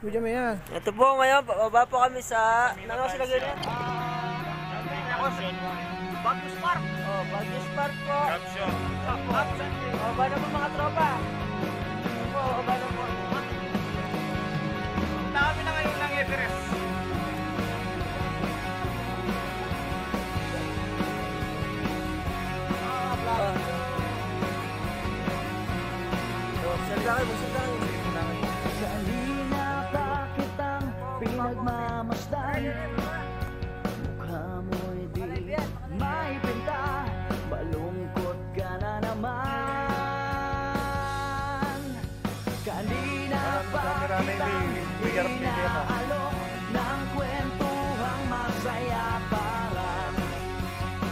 Video mo yan. Ito po ngayon, pababa po kami sa... Ano sila ganyan? Bagus Park. Oh, Baguio Park po. Caption. Oh, ba na po mga tropa? Po, oh, ba po? Dami na ngayon ng Everest. Ah, Oh, salda kayo, pinagmamasdan Mukha mo'y di may pinta Malungkot ka na naman. Kanina pa kitang pinaalok Ng kwentuhang masaya para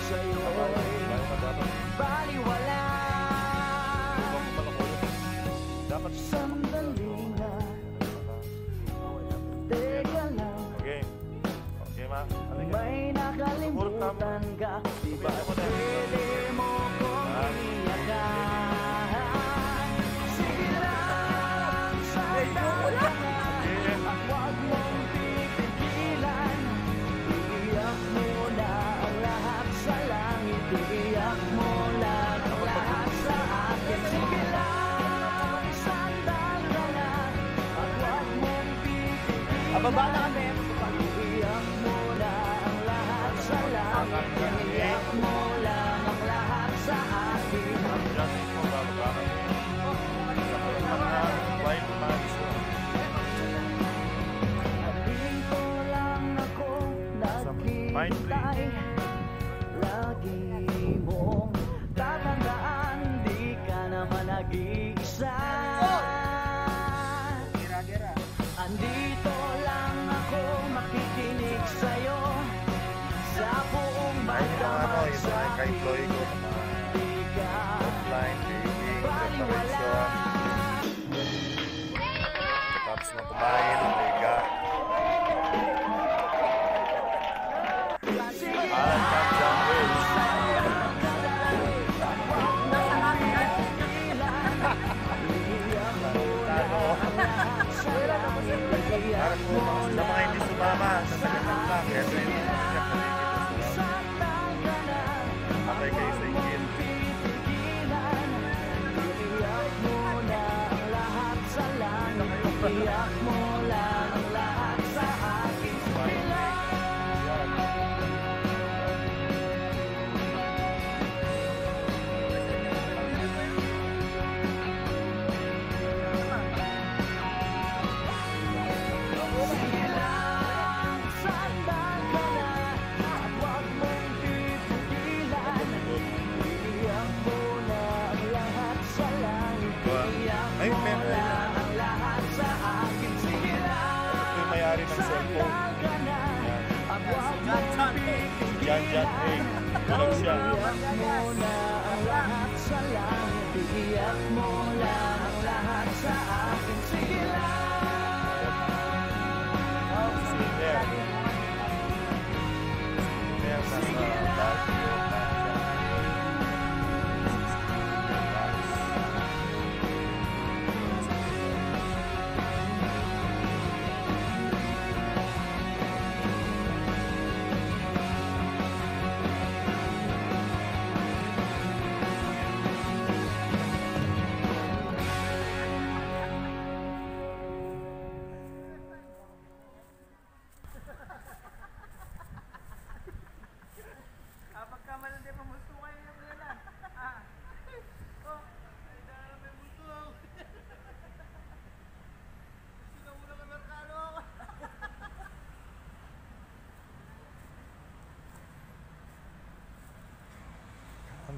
Sa'yo'y baliwala. Dapat Sandali ka Di ba pwede mo kong iniyakan. Sige lang Sandali ka na. At huwag mong pipigilan. Iiyak mo na ang lahat sa langit Iiyak mo lang ang lahat sa akin. Sige lang. Sandali ka na At huwag mong pipigilan. Ababa na kami. Yeah. tuloy kung offline preparation tapos kumain Iyak Ay, mo meron. Ito yung may-ari ng cellphone. Jan Jan A. Tulog siya. Iyak mo na ang lahat sa langit Iyak mo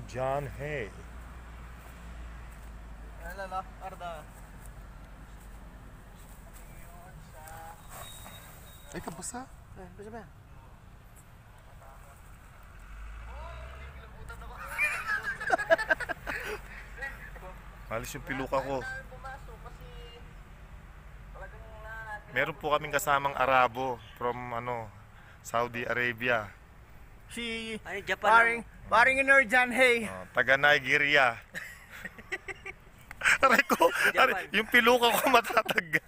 John Hay. La, Arda? Ay, kabasa. Eh, basta ba? Malis yung piluka ko. Meron po kaming kasamang Arabo from ano, Saudi Arabia. Si Ano, Japan paring, paring inner John Hay. Oh, taga Nigeria. Aray ko, aray, yung piluka ko matatag.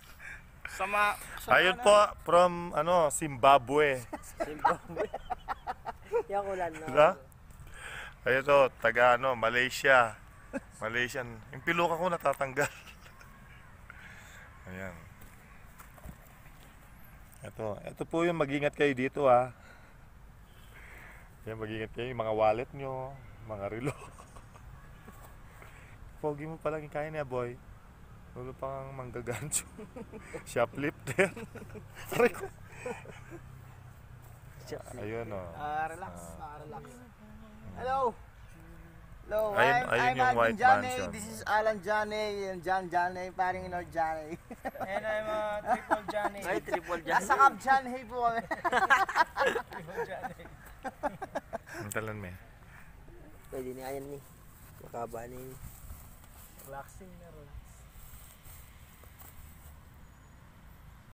Sama. Ayun po, from ano, Zimbabwe. Zimbabwe. Yan ko lang na. Diba? Ayun to, taga ano, Malaysia. Malaysian. Yung piluka ko natatanggal. Ayan. Ito, ito po yung mag-ingat kayo dito ha. Yan, mag-ingat kayo yung mga wallet nyo, mga relo. Pogi mo palang kaya niya, boy. Lalo pa kang manggagancho. Shoplifter. Aray ko. Ayun o. Ah, relax. Ah, relax. Hello. Hello. Ayun- I'm, ayun I'm yung Alvin. Mansion. This is Alan Johnny and John Johnny. Paring Lord Johnny. And I'm uh, Triple Johnny. Ay, Triple Johnny. Nasa Cab Johnny po kami. Ang talan mo eh. Pwede ni Ayan ni. Makaba ni. Relaxing na rin.